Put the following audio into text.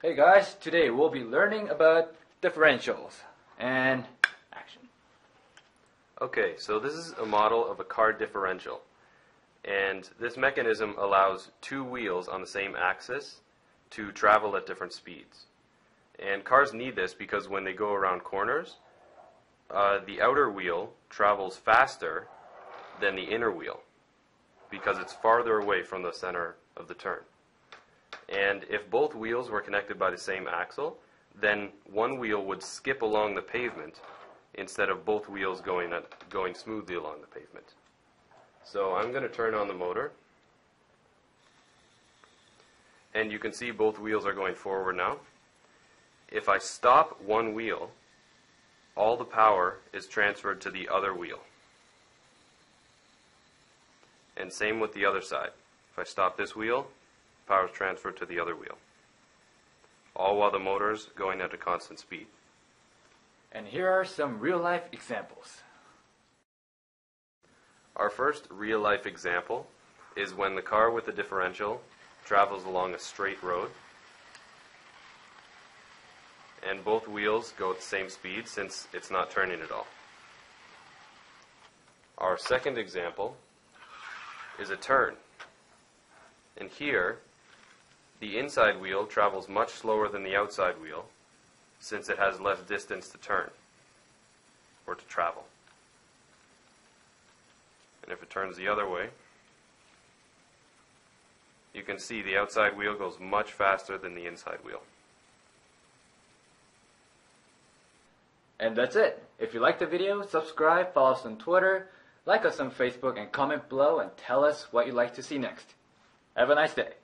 Hey guys, today we'll be learning about differentials and action. Okay, so this is a model of a car differential. And this mechanism allows two wheels on the same axis to travel at different speeds. And cars need this because when they go around corners, uh, the outer wheel travels faster than the inner wheel because it's farther away from the center of the turn. And if both wheels were connected by the same axle, then one wheel would skip along the pavement instead of both wheels going, going smoothly along the pavement. So I'm going to turn on the motor. And you can see both wheels are going forward now. If I stop one wheel, all the power is transferred to the other wheel. And same with the other side. If I stop this wheel, power is transferred to the other wheel. All while the motor is going at a constant speed. And here are some real life examples. Our first real life example is when the car with the differential travels along a straight road and both wheels go at the same speed since it's not turning at all. Our second example is a turn. And here, the inside wheel travels much slower than the outside wheel since it has less distance to turn or to travel. And if it turns the other way, you can see the outside wheel goes much faster than the inside wheel. And that's it. If you liked the video, subscribe, follow us on Twitter, like us on Facebook, and comment below and tell us what you'd like to see next. Have a nice day.